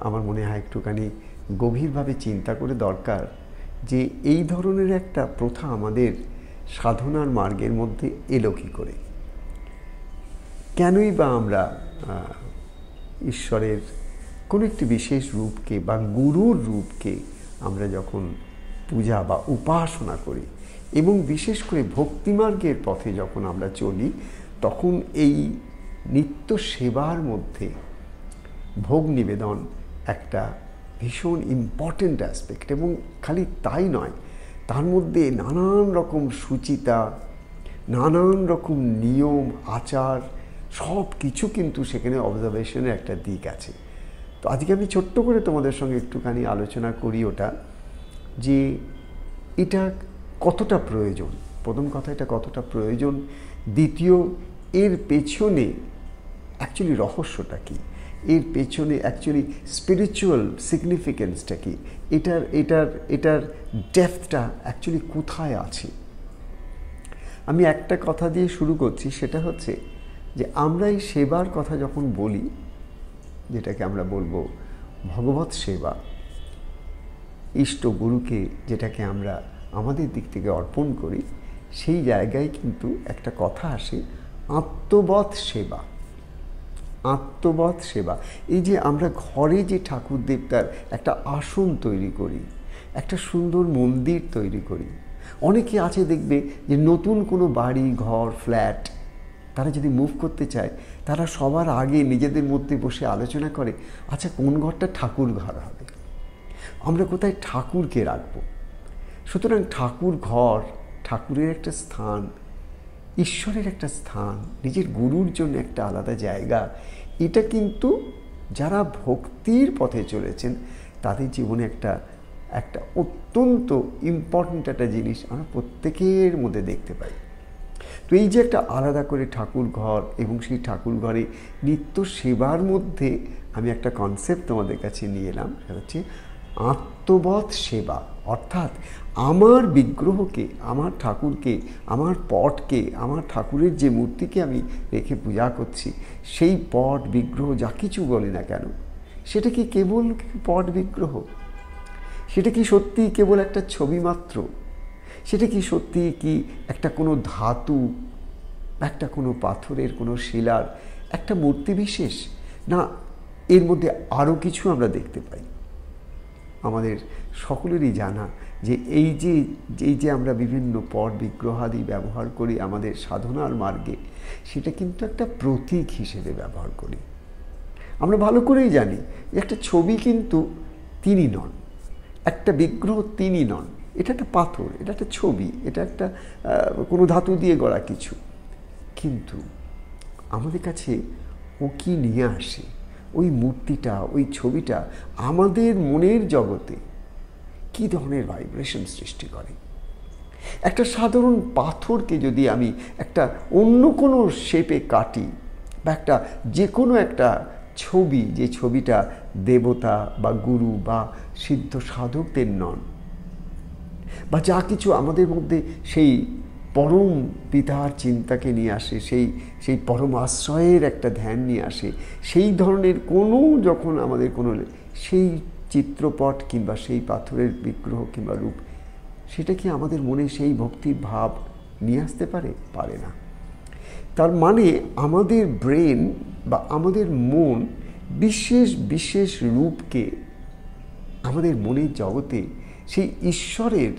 আমার মনে হয় একটুখানি গভীরভাবে চিন্তা করে দরকার যে এই ধরনের একটা প্রথা আমাদের সাধনার মার্গের মধ্যে এলো কী করে? কেনই বা আমরা ঈশ্বরের কোনো একটি বিশেষ রূপকে বা গুরুর রূপকে আমরা যখন পূজা বা উপাসনা করি এবং বিশেষ করে ভক্তিমার্গের পথে যখন আমরা চলি, তখন এই নিত্য সেবার মধ্যে ভোগ নিবেদন একটা ভীষণ ইম্পর্টেন্ট অ্যাসপেক্ট এবং খালি তাই নয়, তার মধ্যে নানান রকম সুচিতা, নানান রকম নিয়ম, আচার, সব কিছু কিন্তু সেখানে অবজারভেশনের একটা দিক আছে। তো আজকে আমি ছোট্ট করে তোমাদের সঙ্গে একটুখানি আলোচনা করি ওটা, যে এটা কতটা প্রয়োজন? প্রথম কথা, এটা কতটা প্রয়োজন? দ্বিতীয়, এর পেছনে অ্যাকচুয়ালি রহস্যটা কী? এর পেছনে অ্যাকচুয়ালি স্পিরিচুয়াল সিগনিফিকেন্সটা কি? এটার এটার এটার ডেপথটা অ্যাকচুয়ালি কোথায় আছে? আমি একটা কথা দিয়ে শুরু করছি, সেটা হচ্ছে যে আমরা এই সেবার কথা যখন বলি, যেটাকে আমরা বলব ভগবত সেবা, ইষ্ট গুরুকে যেটাকে আমরা আমাদের দিক থেকে অর্পণ করি, সেই জায়গায় কিন্তু একটা কথা আসে আত্মবধ সেবা। আত্মবধ সেবা। এই যে আমরা ঘরে যে ঠাকুর দেবতার একটা আসন তৈরি করি, একটা সুন্দর মন্দির তৈরি করি, অনেকে আছে দেখবে যে নতুন কোনো বাড়ি, ঘর, ফ্ল্যাট তারা যদি মুভ করতে চায়, তারা সবার আগে নিজেদের মধ্যে বসে আলোচনা করে আচ্ছা কোন ঘরটা ঠাকুর ঘর হবে? আমরা কোথায় ঠাকুরকে রাখব? সুতরাং ঠাকুর ঘর, ঠাকুরের একটা স্থান ঈশ্বরের একটা স্থান, নিজের গুরুর জন্য একটা আলাদা জায়গা, এটা কিন্তু যারা ভক্তির পথে চলেছেন, তাদের জীবনে একটা একটা অত্যন্ত ইম্পর্ট্যান্ট একটা জিনিস আমরা প্রত্যেকের মধ্যে দেখতে পাই। তো এই যে একটা আলাদা করে ঠাকুর ঘর এবং সেই ঠাকুর ঘরে নিত্য সেবার মধ্যে আমি একটা কনসেপ্ট তোমাদের কাছে নিয়ে এলাম, সেটা হচ্ছে আত্মবধ সেবা, অর্থাৎ আমার বিগ্রহকে, আমার ঠাকুরকে, আমার পটকে, আমার ঠাকুরের যে মূর্তিকে আমি রেখে পূজা করছি, সেই পট বিগ্রহ যা কিছু বলে না কেন? সেটা কি কেবল পট বিগ্রহ? সেটা কি সত্যি কেবল একটা ছবি মাত্র? সেটা কি সত্যি কি একটা কোনো ধাতু, একটা কোনো পাথরের কোনো শিলার, একটা মূর্তি বিশেষ? না, এর মধ্যে আরও কিছু আমরা দেখতে পাই। আমাদের সকলেরই জানা যে এই যে এই যে আমরা বিভিন্ন পট বিগ্রহাদি ব্যবহার করি আমাদের সাধনার মার্গে, সেটা কিন্তু একটা প্রতীক হিসেবে ব্যবহার করি। আমরা ভালো করেই জানি, একটা ছবি কিন্তু তিনি নন, একটা বিগ্রহ তিনি নন, এটা একটা পাথর, এটা একটা ছবি, এটা একটা কোনো ধাতু দিয়ে গড়া কিছু। কিন্তু আমাদের কাছে ও কি নিয়ে আসে? ওই মূর্তিটা, ওই ছবিটা আমাদের মনের জগতে কি ধরনের ভাইব্রেশন সৃষ্টি করে? একটা সাধারণ পাথরকে যদি আমি একটা অন্য কোনো শেপে কাটি বা একটা যে কোনো একটা ছবি, যে ছবিটা দেবতা বা গুরু বা সিদ্ধ সাধকদের নন বা যা কিছু আমাদের মধ্যে সেই পরম পিতার চিন্তাকে নিয়ে আসে, সেই সেই পরম আশ্রয়ের একটা ধ্যান নিয়ে আসে, সেই ধরনের কোনো যখন আমাদের কোনো সেই চিত্রপট কিংবা সেই পাথরের বিগ্রহ কিংবা রূপ, সেটা কি আমাদের মনে সেই ভক্তির ভাব নিয়ে আসতে পারে? পারে না। তার মানে আমাদের ব্রেন বা আমাদের মন বিশেষ বিশেষ রূপকে আমাদের মনের জগতে সেই ঈশ্বরের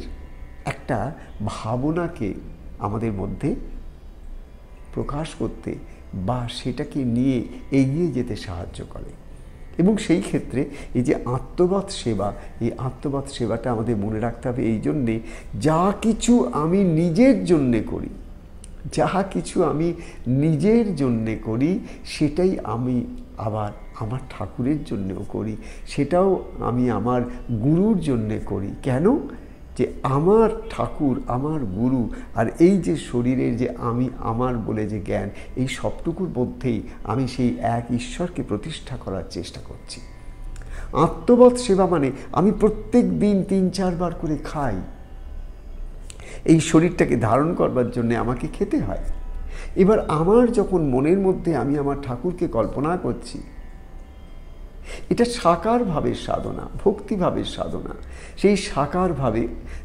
একটা ভাবনাকে আমাদের মধ্যে প্রকাশ করতে বা সেটাকে নিয়ে এগিয়ে যেতে সাহায্য করে। এবং সেই ক্ষেত্রে এই যে আত্মবাদ সেবা, এই আত্মবাদ সেবাটা আমাদের মনে রাখতে হবে এই জন্যে যা কিছু আমি নিজের জন্যে করি যাহা কিছু আমি নিজের জন্যে করি সেটাই আমি আবার আমার ঠাকুরের জন্যেও করি, সেটাও আমি আমার গুরুর জন্যে করি। কেন? যে আমার ঠাকুর, আমার গুরু আর এই যে শরীরের যে আমি, আমার বলে যে জ্ঞান, এই সবটুকুর মধ্যেই আমি সেই এক ঈশ্বরকে প্রতিষ্ঠা করার চেষ্টা করছি। আত্মবধ সেবা মানে আমি প্রত্যেক দিন তিন চারবার করে খাই। এই শরীরটাকে ধারণ করবার জন্য আমাকে খেতে হয়। এবার আমার যখন মনের মধ্যে আমি আমার ঠাকুরকে কল্পনা করছি এটা সাকার ভাবের সাধনা, ভক্তিভাবের সাধনা। সেই সাকারভাবে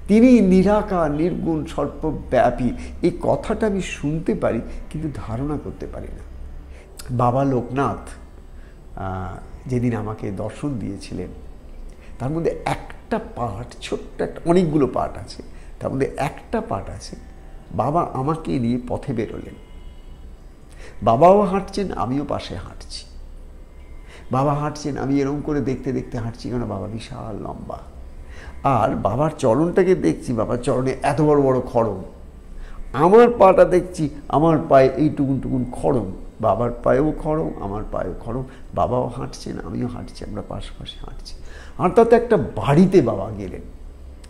তিনি নিরাকার, নির্গুণ সর্বব্যাপী এই কথাটা আমি শুনতে পারি, কিন্তু ধারণা করতে পারি না। বাবা লোকনাথ যেদিন আমাকে দর্শন দিয়েছিলেন, তার মধ্যে একটা পাঠ, ছোট্ট একটা, অনেকগুলো পাঠ আছে, তার মধ্যে একটা পাঠ আছে, বাবা আমাকে নিয়ে পথে বেরোলেন। বাবাও হাঁটছেন, আমিও পাশে হাঁটছি। বাবা হাঁটছেন, আমি এরকম করে দেখতে দেখতে হাঁটছি কেন? বাবা বিশাল লম্বা। আর বাবার চরণটাকে দেখছি, বাবার চরণে এত বড় বড় খড়ম। আমার পাটা দেখছি, আমার পায়ে এইটুকুন টুকুন খড়ম। বাবার পায়েও খড়ম, আমার পায়েও খড়ম। বাবাও হাঁটছেন আমিও হাঁটছি, আমরা পাশাপাশি হাঁটছি। হাঁটতে একটা বাড়িতে বাবা গেলেন।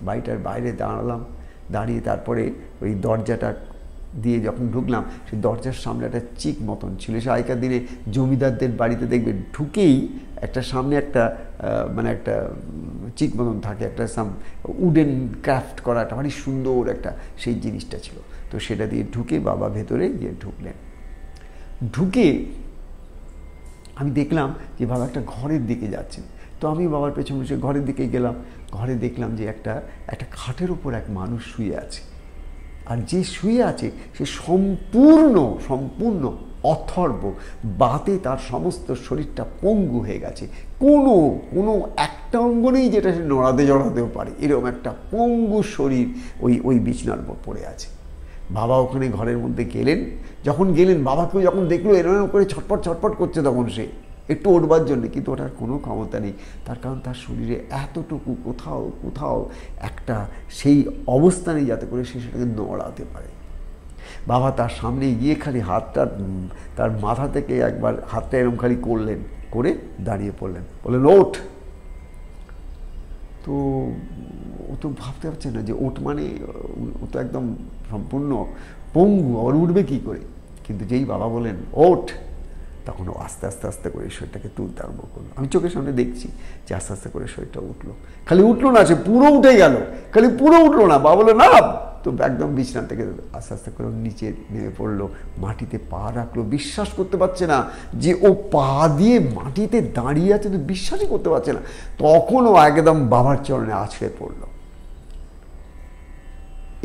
বাড়িটার বাইরে দাঁড়ালাম, দাঁড়িয়ে তারপরে ওই দরজাটা দিয়ে যখন ঢুকলাম সেই দরজার সামনে একটা চিক মতন ছিল। সে আগেকার দিনে জমিদারদের বাড়িতে দেখবে ঢুকেই একটা সামনে একটা মানে একটা চিক মতন থাকে, একটা সাম, উডেন ক্রাফট করা একটা ভারী সুন্দর একটা সেই জিনিসটা ছিল। তো সেটা দিয়ে ঢুকে বাবা ভেতরে গিয়ে ঢুকলেন। ঢুকে আমি দেখলাম যে বাবা একটা ঘরের দিকে যাচ্ছেন। তো আমি বাবার পেছনে ঘরের দিকে গেলাম। ঘরে দেখলাম যে একটা একটা খাটের উপর এক মানুষ শুয়ে আছে। আর যে শুয়ে আছে, সে সম্পূর্ণ সম্পূর্ণ অথর্ব। বাতে তার সমস্ত শরীরটা পঙ্গু হয়ে গেছে। কোনো কোনো একটা অঙ্গ নেই যেটা সে নড়াতে জড়াতেও পারে। এরকম একটা পঙ্গু শরীর ওই ওই বিছনার উপর পড়ে আছে। বাবা ওখানে ঘরের মধ্যে গেলেন। যখন গেলেন, বাবাকেও যখন দেখল এরকম করে ছটপট ছটপট করছে তখন সে। একটু ওঠবার জন্য, কিন্তু ওটার কোনো ক্ষমতা নেই। তার কারণ তার শরীরে এতটুকু কোথাও কোথাও একটা সেই অবস্থানে যাতে করে সে সেটাকে নড়াতে পারে। বাবা তার সামনে গিয়ে খালি হাতটা, তার মাথা থেকে একবার হাতটা এরম খালি করলেন, করে দাঁড়িয়ে পড়লেন। বললেন, ওঠ। তো ও তো ভাবতে পারছে না যে ওঠ মানে ও তো একদম সম্পূর্ণ পঙ্গু আবার উঠবে কী করে? কিন্তু যেই বাবা বলেন ওঠ। তখন আস্তে আস্তে আস্তে করে শরীরটাকে তুলতে আরম্ভ করল। আমি চোখের সামনে দেখছি যে আস্তে আস্তে করে শরীরটা উঠল। খালি উঠল না, সে পুরো উঠে গেল। খালি পুরো উঠল না। বাবা বলে না, তো একদম বিছনা থেকে আস্তে আস্তে করে নিচে নেমে পড়ল। মাটিতে পা রাখল। বিশ্বাস করতে পারছে না যে ও পা দিয়ে মাটিতে দাঁড়িয়ে আছে, তো বিশ্বাসই করতে পারছে না। তখন ও একদম বাবার চরণে আছড়ে পড়ল।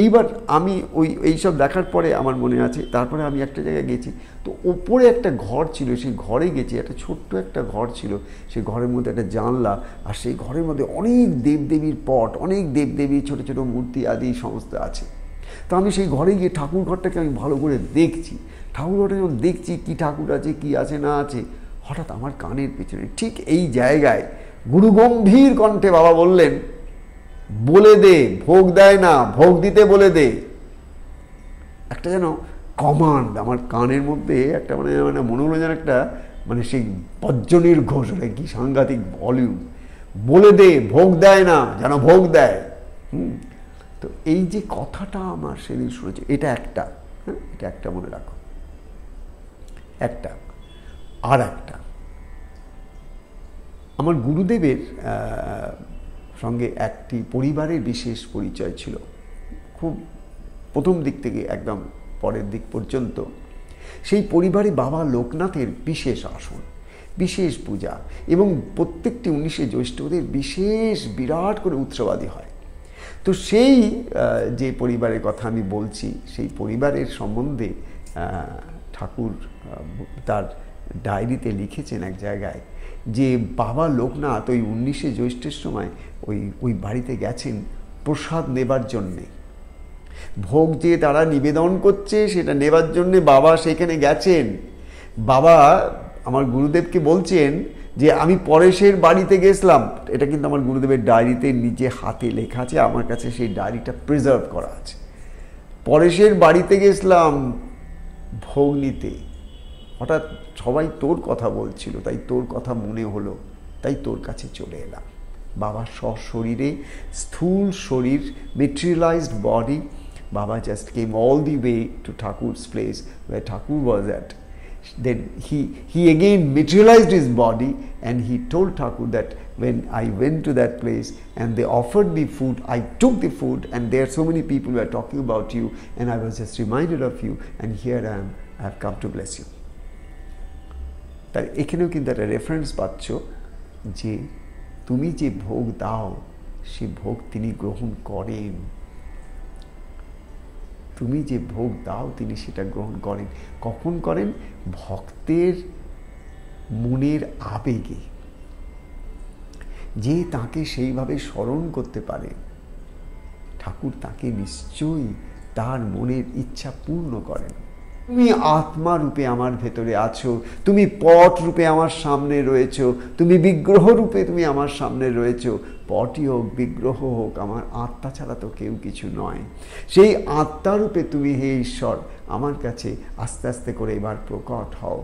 এইবার আমি ওই, এইসব দেখার পরে আমার মনে আছে, তারপরে আমি একটা জায়গায় গেছি, তো ওপরে একটা ঘর ছিল, সেই ঘরে গেছি, একটা ছোট্ট একটা ঘর ছিল, সেই ঘরের মধ্যে একটা জানলা, আর সেই ঘরের মধ্যে অনেক দেবদেবীর পট, অনেক দেবদেবীর ছোট ছোট মূর্তি আদি সমস্ত আছে। তো আমি সেই ঘরে গিয়ে ঠাকুর ঘরটাকে আমি ভালো করে দেখছি। ঠাকুর ঘরটা যখন দেখছি, কী ঠাকুর আছে, কি আছে, না আছে, হঠাৎ আমার কানের পেছনে ঠিক এই জায়গায় গুরু গম্ভীর কণ্ঠে বাবা বললেন বলে দে, ভোগ দেয় না, ভোগ দিতে বলে দে। একটা যেন কমান্ড আমার কানের মধ্যে একটা মানে মানে মনে হলো যেন একটা মানে সেই বজ্রনির ঘোষ কি সাংঘাতিক ভলিউম বলে দে, ভোগ দেয় না, যেন ভোগ দেয়। হুম? তো এই যে কথাটা আমার সেদিন শুনেছি, এটা একটা হ্যাঁ? এটা একটা মনে রাখো। একটা, আর একটা। আমার গুরুদেবের সঙ্গে একটি পরিবারের বিশেষ পরিচয় ছিল। খুব প্রথম দিক থেকে একদম পরের দিক পর্যন্ত। সেই পরিবারে বাবা লোকনাথের বিশেষ আসন, বিশেষ পূজা এবং প্রত্যেকটি উনিশে জ্যৈষ্ঠদের বিশেষ বিরাট করে উৎসবাদী হয়। তো সেই যে পরিবারের কথা আমি বলছি, সেই পরিবারের সম্বন্ধে ঠাকুর তার ডায়েরিতে লিখেছেন এক জায়গায় যে বাবা লোকনাথ ওই উনিশে জ্যৈষ্ঠের সময় ওই ওই বাড়িতে গেছেন প্রসাদ নেবার জন্যে। ভোগ যে তারা নিবেদন করছে সেটা নেবার জন্যে বাবা সেখানে গেছেন। বাবা আমার গুরুদেবকে বলছেন যে, আমি পরেশের বাড়িতে গেছিলাম। এটা কিন্তু আমার গুরুদেবের ডায়েরিতে নিজে হাতে লেখা আছে, আমার কাছে সেই ডায়েরিটা প্রিজার্ভ করা আছে। পরেশের বাড়িতে গেছিলাম ভোগ নিতে। হঠাৎ সবাই তোর কথা বলছিল তাই তোর কথা মনে হলো তাই তোর কাছে চলে এলাম বাবা সশরীরে স্থূল শরীর materialised body Baba just came all the way to Thakur's place where Thakur was at. Then he, he again materialized his body and he told Thakur that when I went to that place and they offered me food, I took the food and there so many people who are talking about you and I was just reminded of you and here I am, I have come to bless you. তার এখানেও কিন্তু একটা reference পাচ্ছ যে তুমি যে ভোগ দাও, সে ভোগ তিনি গ্রহণ করেন। তুমি যে ভোগ দাও, তিনি সেটা গ্রহণ করেন। কখন করেন? ভক্তের মনের আবেগে। যে তাকে সেইভাবে স্মরণ করতে পারে, ঠাকুর তাকে নিশ্চয়ই তার মনের ইচ্ছা পূর্ণ করেন। তুমি আত্মা রূপে আমার ভেতরে আছো, তুমি পট রূপে আমার সামনে রয়েছ, তুমি বিগ্রহ রূপে তুমি আমার সামনে রয়েছ। পটই হোক, বিগ্রহ হোক, আমার আত্মা ছাড়া তো কেউ কিছু নয়। সেই আত্মারূপে তুমি হে ঈশ্বর, আমার কাছে আস্তে আস্তে করে এবার প্রকট হও।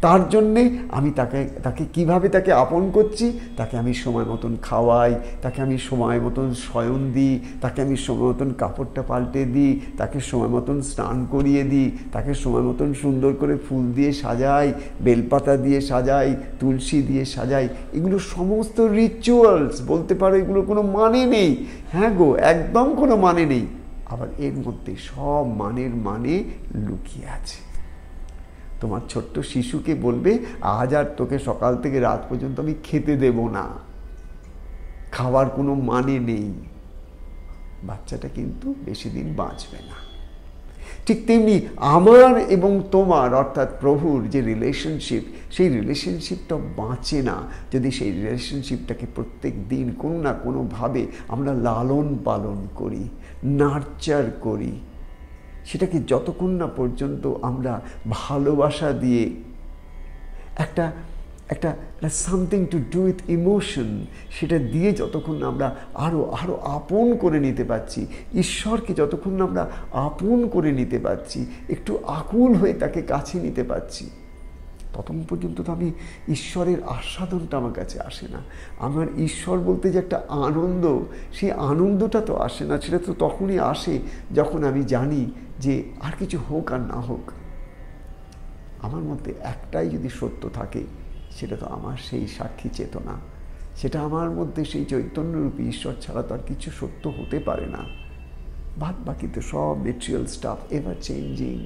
তার জন্যে আমি তাকে তাকে কীভাবে তাকে আপন করছি? তাকে আমি সময় মতন খাওয়াই, তাকে আমি সময় মতন শয়ন দিই, তাকে আমি সময় মতন কাপড়টা পাল্টে দিই, তাকে সময় মতন স্নান করিয়ে দিই, তাকে সময় মতন সুন্দর করে ফুল দিয়ে সাজাই, বেলপাতা দিয়ে সাজাই, তুলসী দিয়ে সাজাই। এগুলো সমস্ত রিচুয়ালস বলতে পারো এগুলো কোনো মানে নেই। হ্যাঁ গো, একদম কোনো মানে নেই। আবার এর মধ্যে সব মানের মানে লুকিয়ে আছে। তোমার ছোট্ট শিশুকে বলবে, আজ আর তোকে সকাল থেকে রাত পর্যন্ত আমি খেতে দেব না। খাওয়ার কোনো মানে নেই। বাচ্চাটা কিন্তু বেশি দিন বাঁচবে না। ঠিক তেমনি আমার এবং তোমার, অর্থাৎ প্রভুর যে রিলেশনশিপ সেই রিলেশনশিপটা বাঁচে না। যদি সেই রিলেশনশিপটাকে প্রত্যেক দিন কোনো না কোনোভাবে আমরা লালন পালন করি নার্চার করি সেটাকে যতক্ষণ না পর্যন্ত আমরা ভালোবাসা দিয়ে একটা একটা something to do with emotion সেটা দিয়ে যতক্ষণ আমরা আরও আরও আপন করে নিতে পারছি, ঈশ্বরকে যতক্ষণ আমরা আপন করে নিতে পারছি, একটু আকুল হয়ে তাকে কাছে নিতে পারছি। ততক্ষণ পর্যন্ত তো আমি ঈশ্বরের আস্বাদনটা আমার কাছে আসে না। আমার ঈশ্বর বলতে যে একটা আনন্দ, সেই আনন্দটা তো আসে না, সেটা তো তখনই আসে যখন আমি জানি যে আর কিছু হোক আর না হোক, আমার মধ্যে একটাই যদি সত্য থাকে, সেটা তো আমার সেই সাক্ষী চেতনা। সেটা আমার মধ্যে সেই চৈতন্যরূপী ঈশ্বর ছাড়া তো আর কিছু সত্য হতে পারে না। বাদ বাকি তো সব মেটেরিয়াল স্টাফ এভার চেঞ্জিং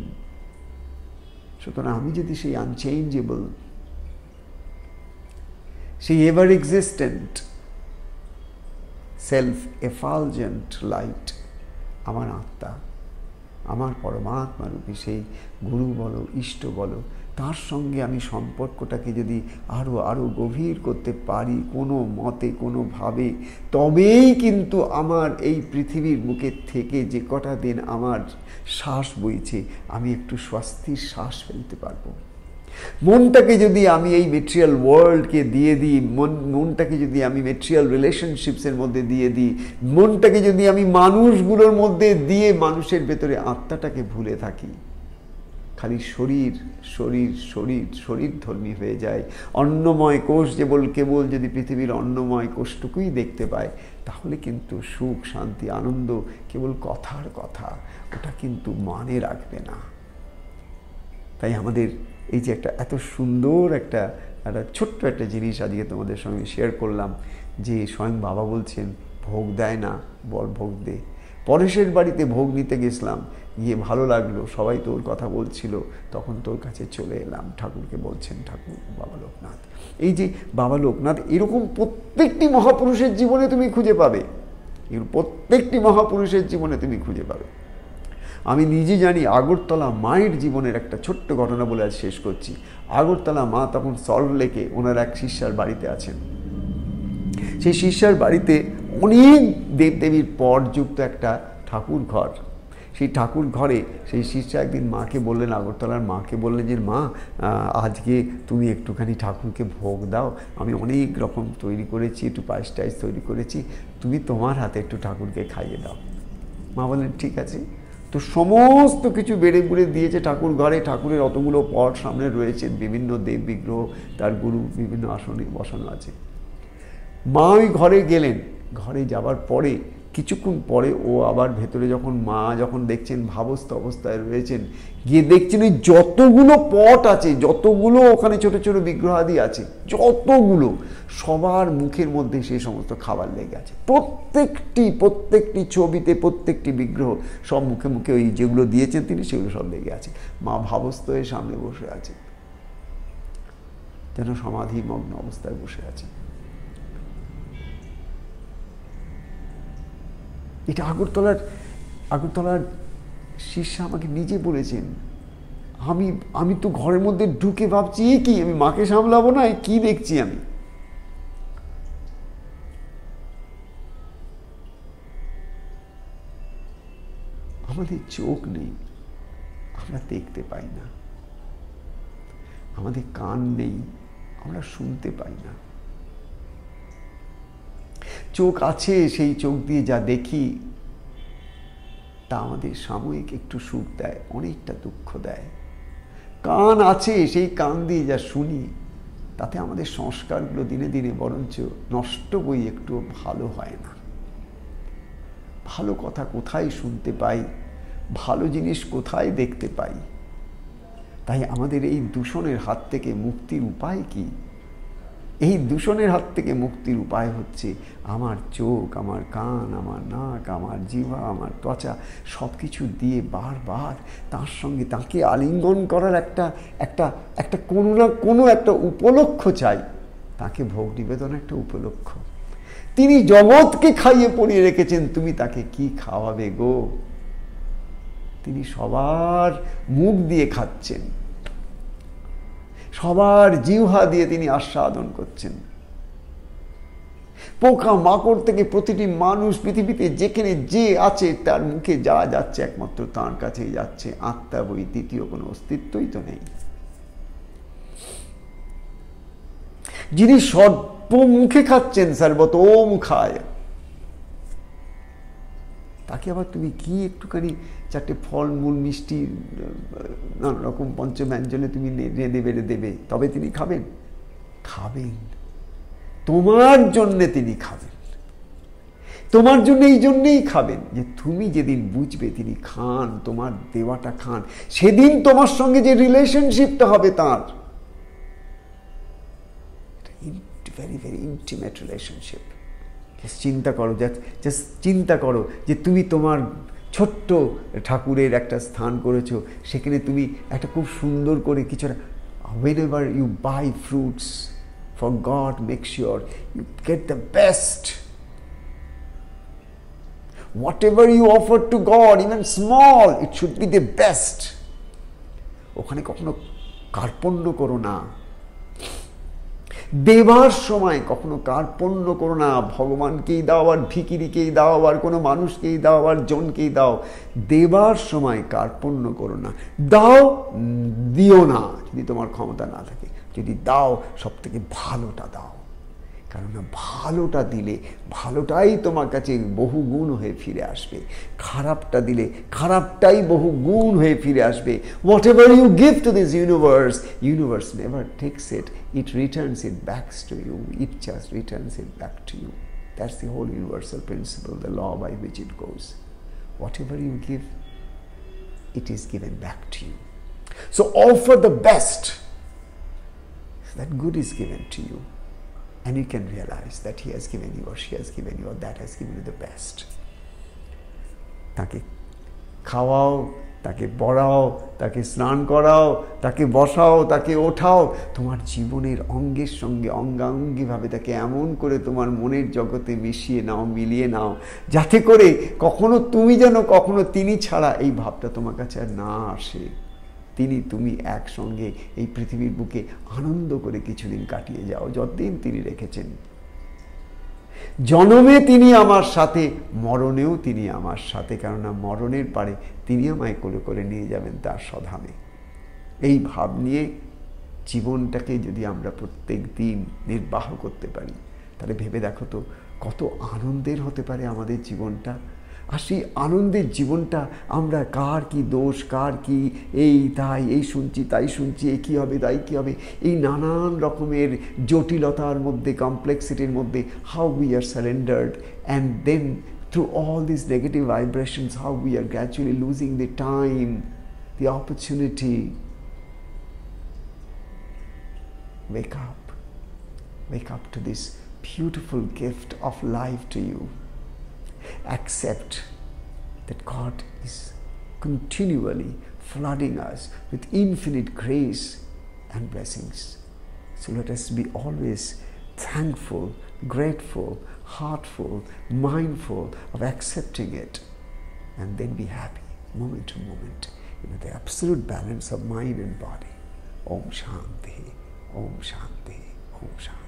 সুতরাং আমি যদি সেই আনচেঞ্জেবল সেই ever existent self effulgent light আমার আত্মা আমার পরমাত্মা রূপী সেই গুরু বলো, ইষ্ট বলো, তার সঙ্গে আমি সম্পর্কটাকে যদি আরও আরও গভীর করতে পারি কোনো মতে কোনোভাবে তবেই কিন্তু আমার এই পৃথিবীর মুখের থেকে যে কটা দিন আমার শ্বাস বইছে, আমি একটু স্বস্তির শ্বাস ফেলতে পারব। মনটাকে যদি আমি এই মেটেরিয়াল ওয়ার্ল্ডকে দিয়ে দিই, মন মনটাকে যদি আমি মেটেরিয়াল রিলেশনশিপসের মধ্যে দিয়ে দিই, মনটাকে যদি আমি মানুষগুলোর মধ্যে দিয়ে মানুষের ভেতরে আত্মাটাকে ভুলে থাকি, খালি শরীর শরীর শরীর শরীর ধর্মী হয়ে যায়। অন্নময় কোষ যেবল কেবল যদি পৃথিবীর অন্নময় কোষটুকুই দেখতে পায়, তাহলে কিন্তু সুখ, শান্তি, আনন্দ কেবল কথার কথা, ওটা কিন্তু মানে রাখবে না। তাই আমাদের এই যে একটা, এত সুন্দর একটা একটা ছোট্ট একটা জিনিস আজকে তোমাদের সঙ্গে শেয়ার করলাম যে স্বয়ং বাবা বলছেন, ভোগ দেয় না বল ভোগ দে। পরেশের বাড়িতে ভোগ নিতে গেছিলাম, গিয়ে ভালো লাগল, সবাই তোর কথা বলছিল, তখন তোর কাছে চলে এলাম, ঠাকুরকে বলছেন, ঠাকুর, বাবা লোকনাথ। এই যে বাবা লোকনাথ, এরকম প্রত্যেকটি মহাপুরুষের জীবনে তুমি খুঁজে পাবে প্রত্যেকটি মহাপুরুষের জীবনে তুমি খুঁজে পাবে। আমি নিজে জানি আগরতলা মায়ের জীবনের একটা ছোট্ট ঘটনা বলে আজ শেষ করছি। আগরতলা মা তখন সল্ট লেকে ওনার এক শিষ্যার বাড়িতে আছেন। সেই শিষ্যার বাড়িতে অনেক দেবদেবীর পরযুক্ত একটা ঠাকুর ঘর সেই ঠাকুর ঘরে সেই শিষ্য একদিন মাকে বললেন, আগরতলার মাকে বললেন যে, মা আজকে তুমি একটুখানি ঠাকুরকে ভোগ দাও। আমি অনেক রকম তৈরি করেছি, একটু পায়েস টাইস তৈরি করেছি। তুমি তোমার হাতে একটু ঠাকুরকে খাইয়ে দাও। মা বললেন, ঠিক আছে। তো সমস্ত কিছু বেড়ে বুড়ে দিয়েছে ঠাকুর ঘরে। ঠাকুরের অতগুলো পট সামনে রয়েছে, বিভিন্ন দেব বিগ্রহ, তার গুরু বিভিন্ন আসনে বসানো আছে। মা ওই ঘরে গেলেন। ঘরে যাবার পরে কিছুক্ষণ পরে ও আবার ভেতরে যখন মা যখন দেখছেন ভাবস্থ অবস্থায় রয়েছেন, গিয়ে দেখছেন ওই যতগুলো পট আছে, যতগুলো ওখানে ছোট ছোট বিগ্রহাদি আছে, যতগুলো, সবার মুখের মধ্যে সেই সমস্ত খাবার লেগে আছে। প্রত্যেকটি প্রত্যেকটি ছবিতে প্রত্যেকটি বিগ্রহ সব মুখে মুখে ওই যেগুলো দিয়েছেন তিনি, সেগুলো সব লেগে আছে। মা ভাবস্থ হয়ে সামনে বসে আছে। যেন সমাধিমগ্ন অবস্থায় বসে আছে। এটা আগরতলার আগরতলার শিষ্যা আমাকে নিজে বলেছেন, আমি আমি তো ঘরের মধ্যে ঢুকে ভাবছি কি, আমি মাকে সামলাবো না কি দেখছি আমি? আমাদের চোখ নেই, আমরা দেখতে পাই না। আমাদের কান নেই, আমরা শুনতে পাই না। চোখ আছে, সেই চোখ দিয়ে যা দেখি, তা আমাদের সাময়িক একটু সুখ দেয়, অনেকটা দুঃখ দেয়। কান আছে, সেই কান দিয়ে যা শুনি, তাতে আমাদের সংস্কারগুলো দিনে দিনে বরঞ্চ নষ্ট বই একটু ভালো হয় না। ভালো কথা কোথায় শুনতে পাই, ভালো জিনিস কোথায় দেখতে পাই? তাই আমাদের এই দূষণের হাত থেকে মুক্তির উপায় কি? এই দূষণের হাত থেকে মুক্তির উপায় হচ্ছে আমার চোখ, আমার কান, আমার নাক, আমার জিভা আমার ত্বচা সব কিছু দিয়ে বারবার তার সঙ্গে তাকে আলিঙ্গন করার একটা একটা একটা কোনো না কোনো একটা উপলক্ষ চাই। তাকে ভোগ নিবেদন একটা উপলক্ষ। তিনি জগৎকে খাইয়ে পড়িয়ে রেখেছেন, তুমি তাকে কি খাওয়াবে গো? তিনি সবার মুখ দিয়ে খাচ্ছেন। সবার জিহ্বা দিয়ে তিনি আস্বাদন করছেন। পোকা মাকড় থেকে প্রতিটি মানুষ পৃথিবীতে যেখানে যে আছে, তার মুখে যা যাচ্ছে একমাত্র তার কাছেই যাচ্ছে। আত্মা বই দ্বিতীয় কোনো অস্তিত্বই তো নেই। যিনি সর্ব মুখে খাচ্ছেন সর্বত মুখায় তাকে আবার তুমি কি একটুখানি চারটে ফল, মূল, মিষ্টি নানা রকম পঞ্চব্যঞ্জনে তুমি রেঁধে বেড়ে দেবে, তবে তিনি খাবেন। খাবেন। তোমার জন্যে তিনি খাবেন। তোমার জন্য এই জন্যেই খাবেন যে তুমি যেদিন বুঝবে তিনি খান, তোমার দেওয়াটা খান, সেদিন তোমার সঙ্গে যে রিলেশনশিপটা হবে তার ভেরি ভেরি ইন্টিমেট রিলেশনশিপ চিন্তা করো জাস্ট চিন্তা করো যে তুমি তোমার ছোট্ট ঠাকুরের একটা স্থান করেছ, সেখানে তুমি একটা খুব সুন্দর করে কিছু whenever you buy fruits for God make sure you get the best whatever you offer to God even small it should be the best ওখানে কখনো কার্পণ্য করো না। দেবার সময় কখনো কার পণ্য করো না, ভগবানকেই দাও আর ভিকিরিকেই দাও আর কোনো মানুষকেই দাও আর জনকেই দাও। দেবার সময় কার পণ্য করো না। দাও, দিও না, যদি তোমার ক্ষমতা না থাকে। যদি দাও সব থেকে ভালোটা দাও। কেননা ভালোটা দিলে ভালোটাই তোমার কাছে বহু গুণ হয়ে ফিরে আসবে। খারাপটা দিলে খারাপটাই বহু গুণ হয়ে ফিরে আসবে। Whatever you give to this universe universe never takes it It returns it backs to you it just returns it back to you that's the whole universal principle the law by which it goes whatever you give it is given back to you. So offer the best. That good is given to you. and you can realize that he has given you or she has given you or that has given you the best তাকে খাওয়াও তাকে পড়াও তাকে স্নান করাও, তাকে বসাও, তাকে ওঠাও। তোমার জীবনের অঙ্গের সঙ্গে অঙ্গাঙ্গিভাবে তাকে এমন করে তোমার মনের জগতে মিশিয়ে নাও, মিলিয়ে নাও, যাতে করে কখনো তুমি যেন কখনো তিনি ছাড়া এই ভাবটা তোমার কাছে আর না আসে। তিনি, তুমি একসঙ্গে এই পৃথিবীর বুকে আনন্দ করে কিছুদিন কাটিয়ে যাও, যতদিন তিনি রেখেছেন। জনমে তিনি আমার সাথে, মরণেও তিনি আমার সাথে। কেননা মরণের পারে তিনি আমায় কোলে করে নিয়ে যাবেন তার সধামে এই ভাব নিয়ে জীবনটাকে যদি আমরা প্রত্যেক দিন নির্বাহ করতে পারি, তাহলে ভেবে দেখো তো কত আনন্দের হতে পারে আমাদের জীবনটা। আর সেই আনন্দের জীবনটা আমরা কার কি দোষ, কার কি এই তাই, এই শুনছি, তাই শুনছি, এ কী হবে, তাই কী হবে, এই নানান রকমের জটিলতার মধ্যে কমপ্লেক্সিটির মধ্যে how we are surrendered and then through all this negative vibrations how we are gradually losing the time the opportunity wake up. Wake up to this beautiful gift of life to you. Accept that God is continually flooding us with infinite grace and blessings. So let us be always thankful grateful, heartful, mindful of accepting it, and then be happy moment to moment in the absolute balance of mind and body. Om Shanti, Om Shanti, Om Shanti.